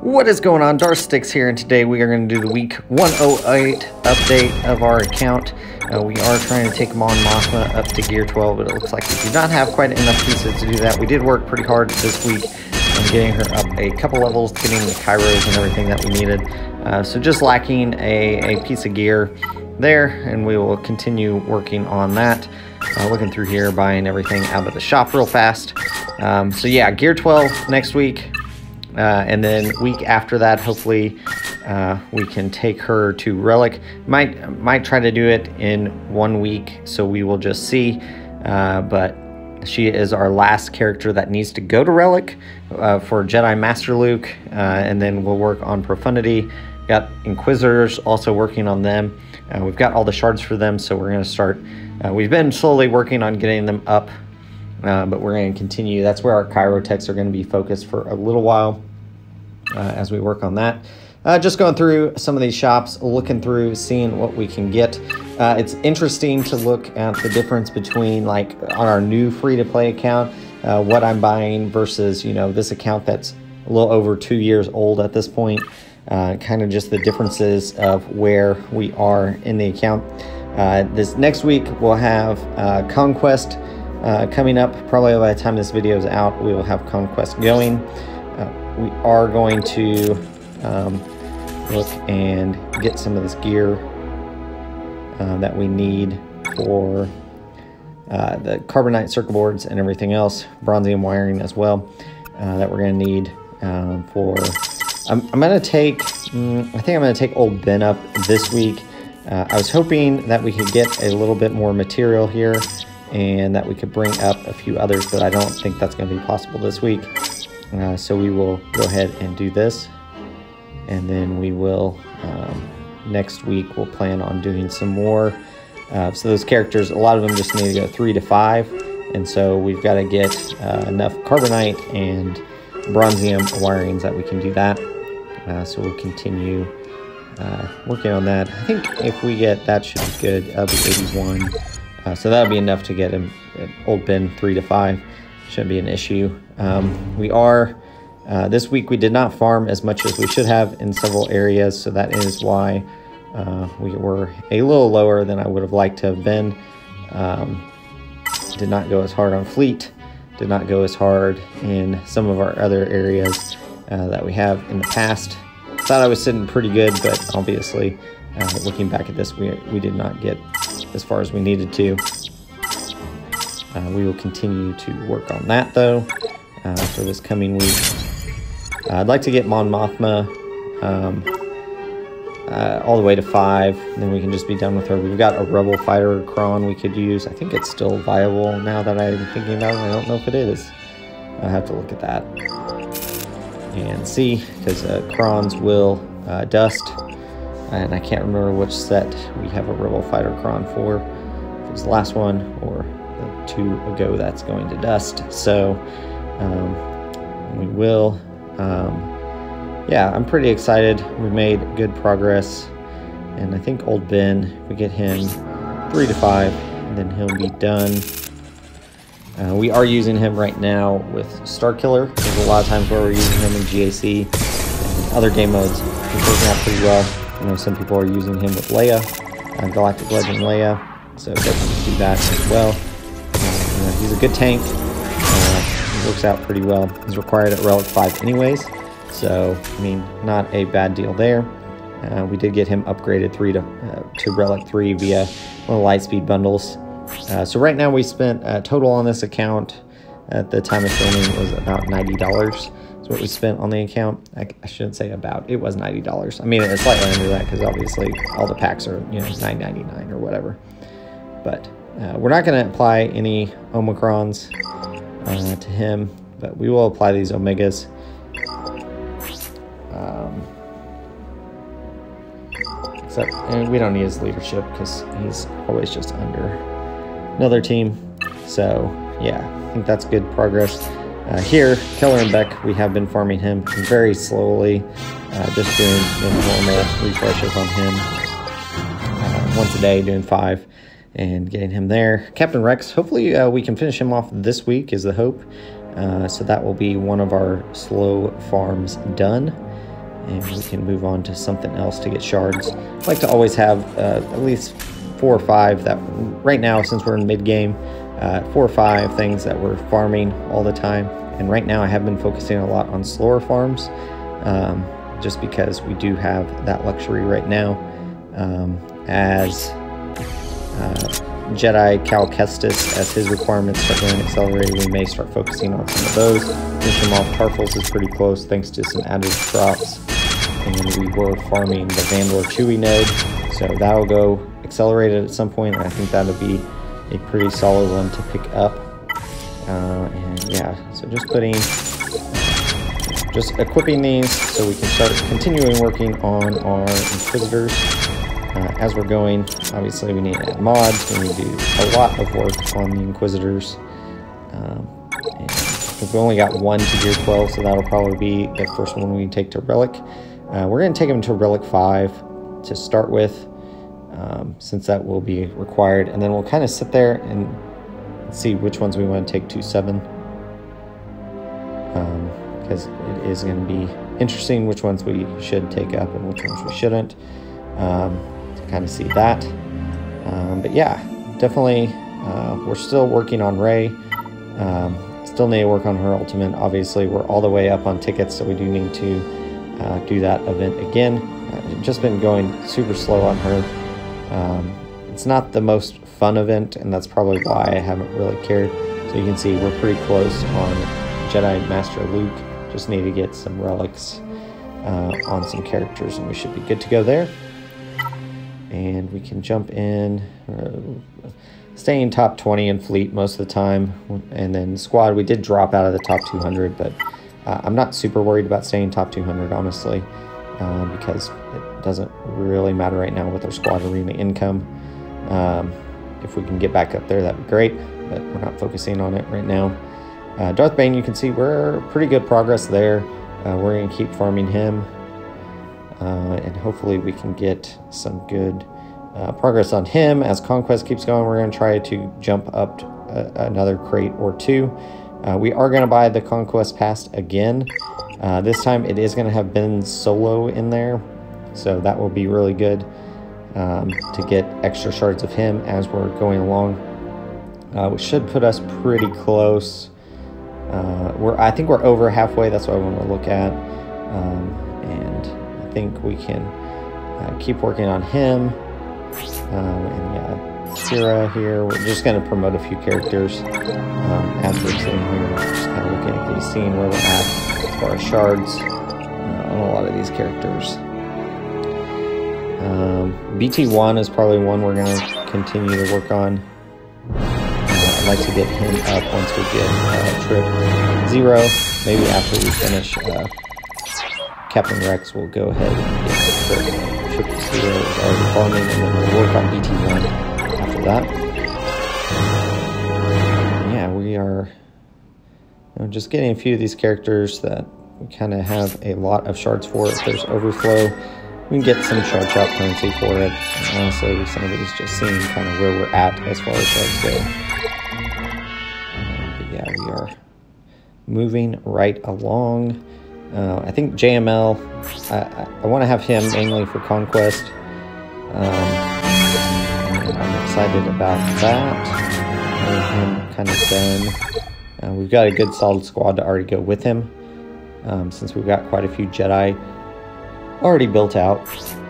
What is going on? Darth here, and today we are going to do the week 108 update of our account. Uh, we are trying to take Mon Mothma up to gear 12, but it looks like we do not have quite enough pieces to do that. We did work pretty hard this week on getting her up a couple levels, getting the Kyros and everything that we needed. Uh, so just lacking a, a piece of gear there, and we will continue working on that. Uh, looking through here, buying everything out of the shop real fast. Um, so yeah, gear 12 next week. Uh, and then week after that, hopefully, uh, we can take her to Relic. Might might try to do it in one week, so we will just see. Uh, but she is our last character that needs to go to Relic uh, for Jedi Master Luke, uh, and then we'll work on Profundity. Got Inquisitors also working on them. Uh, we've got all the shards for them, so we're going to start. we've been slowly working on getting them up uh, but we're going to continue. That's where our Kyrotechs are going to be focused for a little while uh, as we work on that. Uh, just going through some of these shops, looking through, seeing what we can get. Uh, it's interesting to look at the difference between like on our new free-to-play account, uh, what I'm buying versus, you know, this account that's a little over two years old at this point. Uh, kind of just the differences of where we are in the account. this next week, we'll have Conquest uh, coming up, probably by the time this video is out, we will have Conquest going. Uh, we are going to um, look and get some of this gear uh, that we need for uh, the carbonite circuit boards and everything else, bronzium wiring as well, uh, that we're going to need um, for... I'm, I'm going to take, mm, I think I'm going to take Old Ben up this week. Uh, I was hoping that we could get a little bit more material here and that we could bring up a few others, but I don't think that's going to be possible this week. Uh, so we will go ahead and do this, and then we will, um, next week, we'll plan on doing some more. Uh, so those characters, a lot of them just need to go three to five, and so we've got to get uh, enough carbonite and bronzium wirings that we can do that. Uh, so we'll continue uh, working on that. I think if we get, that should be good, that'll be 81. Uh, so that'll be enough to get him Old Ben 3 to 5. Shouldn't be an issue. Um, we are, uh, this week we did not farm as much as we should have in several areas, so that is why uh, we were a little lower than I would have liked to have been. Um, did not go as hard on fleet, did not go as hard in some of our other areas uh, that we have in the past. Thought I was sitting pretty good, but obviously, uh, looking back at this, we, we did not get as far as we needed to. Uh, we will continue to work on that though uh, for this coming week. Uh, I'd like to get Mon Mothma um, uh, all the way to five, then we can just be done with her. We've got a Rebel Fighter Cron we could use. I think it's still viable now that I'm thinking about it. I don't know if it is. I have to look at that and see because uh, Crons will dust and I can't remember which set we have a Rebel Fighter Cron for. If it was the last one or the two ago that's going to dust. So um, we will. Um, yeah, I'm pretty excited. We made good progress. And I think Old Ben, if we get him three to five, and then he'll be done. Uh, we are using him right now with Starkiller. There's a lot of times where we're using him in GAC and other game modes. He's working out pretty well. I know some people are using him with Leia, uh, Galactic Legend Leia, so definitely do that as well. Uh, he's a good tank. Uh, works out pretty well. He's required at Relic 5 anyways, so, I mean, not a bad deal there. Uh, we did get him upgraded three to, uh, to Relic 3 via one of the Lightspeed bundles. Uh, so right now we spent a total on this account at the time of filming was about $90 what we spent on the account. I, I shouldn't say about. It was ninety dollars. I mean, it's slightly under that because obviously all the packs are you know nine ninety nine or whatever. But uh, we're not going to apply any omicrons uh, to him, but we will apply these omegas. Um, except, and we don't need his leadership because he's always just under another team. So yeah, I think that's good progress. Uh, here, Kelleran Beck, we have been farming him very slowly, uh, just doing normal refreshes on him uh, once a day, doing five, and getting him there. Captain Rex, hopefully uh, we can finish him off this week is the hope. Uh, so that will be one of our slow farms done. and we can move on to something else to get shards. I like to always have uh, at least four or five that right now, since we're in mid game, uh, four or five things that we're farming all the time. And right now I have been focusing a lot on slower farms um, just because we do have that luxury right now. Um, as uh, Jedi Cal Kestis, as his requirements start going accelerated, we may start focusing on some of those. Him off. Tarfful's is pretty close thanks to some added drops. And we were farming the Vandor Chewy node, so that'll go accelerated at some point. I think that'll be a pretty solid one to pick up. Uh, and yeah, so just putting, just equipping these so we can start continuing working on our Inquisitors. Uh, as we're going, obviously we need to add mods, we need to do a lot of work on the Inquisitors. Um, we've only got one to Gear 12, so that'll probably be the first one we take to Relic. Uh, we're going to take them to Relic 5 to start with um, since that will be required. And then we'll kind of sit there and see which ones we want to take to 7. Because um, it is going to be interesting which ones we should take up and which ones we shouldn't. Um, to kind of see that. Um, but yeah, definitely uh, we're still working on Rey. Um, still need to work on her ultimate. Obviously, we're all the way up on tickets, so we do need to uh, do that event again. Uh, just been going super slow on her. Um, it's not the most fun event, and that's probably why I haven't really cared. So you can see we're pretty close on Jedi Master Luke. Just need to get some relics uh, on some characters, and we should be good to go there. And we can jump in, uh, staying top 20 in fleet most of the time. And then squad, we did drop out of the top 200, but uh, I'm not super worried about staying top 200, honestly, uh, because doesn't really matter right now with our squad arena income. Um, if we can get back up there, that'd be great, but we're not focusing on it right now. Uh, Darth Bane, you can see we're pretty good progress there. Uh, we're going to keep farming him, uh, and hopefully we can get some good uh, progress on him. As Conquest keeps going, we're going to try to jump up uh, another crate or two. Uh, we are going to buy the Conquest Pass again. this time it is going to have Ben Solo in there, so that will be really good um, to get extra shards of him as we're going along. Uh, which should put us pretty close. Uh, we're I think we're over halfway. That's what I want to look at. Um, and I think we can uh, keep working on him. Um, and yeah, Qi'ra here. We're just going to promote a few characters um, as we're sitting here. Just kind of looking at these, seeing where we're at as far as shards uh, on a lot of these characters. Um, BT1 is probably one we're going to continue to work on. Uh, I'd like to get him up once we get uh, Trip Zero. Maybe after we finish uh, Captain Rex, we'll go ahead and get Trip, Trip Zero is already farming, and then we'll work on BT1 after that. Yeah, we are you know, just getting a few of these characters that we kind of have a lot of shards for. If there's overflow, we can get some shard chop currency for it. Honestly, some of these just seeing kind of where we're at as far as shards go. Um, but yeah, we are moving right along. Uh, I think JML, I, I want to have him mainly for Conquest. Um, I'm excited about that. him kind of done. Uh, we've got a good solid squad to already go with him. Um, since we've got quite a few Jedi already built out.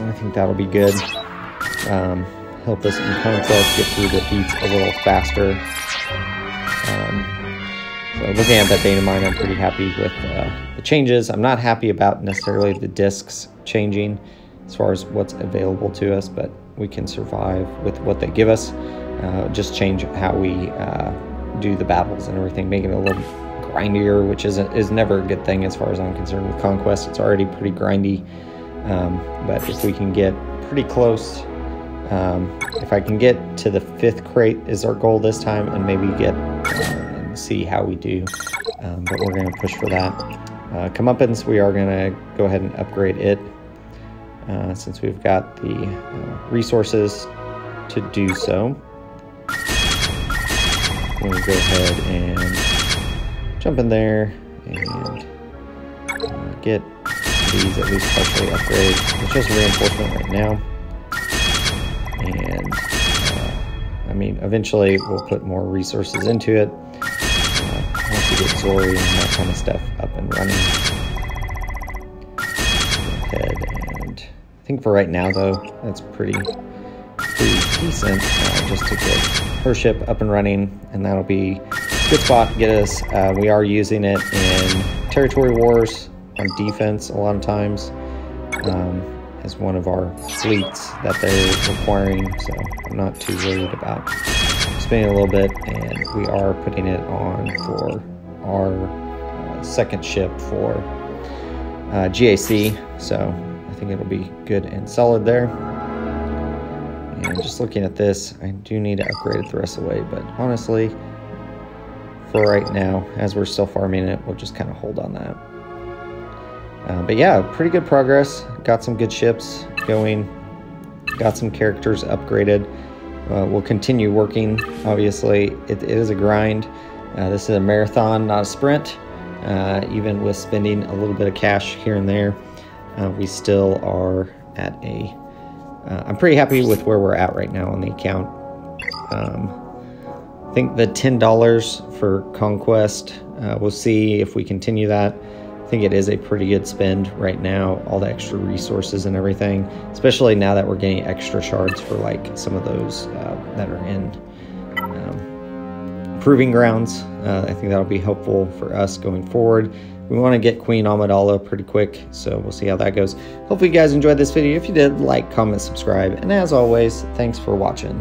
I think that'll be good. Um, help us in conquest get through the feats a little faster. Um, so looking at that data mine, I'm pretty happy with uh, the changes. I'm not happy about necessarily the discs changing as far as what's available to us, but we can survive with what they give us. Uh, just change how we uh, do the battles and everything, making it a little grindier, which is, is never a good thing as far as I'm concerned with Conquest. It's already pretty grindy. Um, but if we can get pretty close, um, if I can get to the fifth crate is our goal this time and maybe get uh, and see how we do. Um, but we're going to push for that. Uh, comeuppance, we are going to go ahead and upgrade it uh, since we've got the uh, resources to do so. We'll go ahead and jump in there and uh, get these at least partially upgraded. It's just reinforcement right now. And, uh, I mean, eventually we'll put more resources into it. Uh, once we get Zorii and that kind of stuff up and running. Ahead and I think for right now, though, that's pretty pretty decent uh, just to get her ship up and running, and that'll be good spot to get us. Uh, we are using it in territory wars on defense a lot of times um, as one of our fleets that they're requiring, so I'm not too worried about spending a little bit, and we are putting it on for our uh, second ship for uh, GAC, so I think it'll be good and solid there. And just looking at this, I do need to upgrade it the rest of the way, but honestly, for right now, as we're still farming it, we'll just kind of hold on that. Uh, but yeah, pretty good progress. Got some good ships going. Got some characters upgraded. Uh, we'll continue working, obviously. it, it is a grind. Uh, this is a marathon, not a sprint. Uh, even with spending a little bit of cash here and there, uh, we still are at a uh, I'm pretty happy with where we're at right now on the account. Um, I think the $10 for Conquest, uh, we'll see if we continue that. Think it is a pretty good spend right now, all the extra resources and everything, especially now that we're getting extra shards for like some of those uh, that are in um, proving grounds. Uh, I think that'll be helpful for us going forward. We want to get Queen Amidala pretty quick, so we'll see how that goes. Hopefully you guys enjoyed this video. If you did, like, comment, subscribe, and as always, thanks for watching.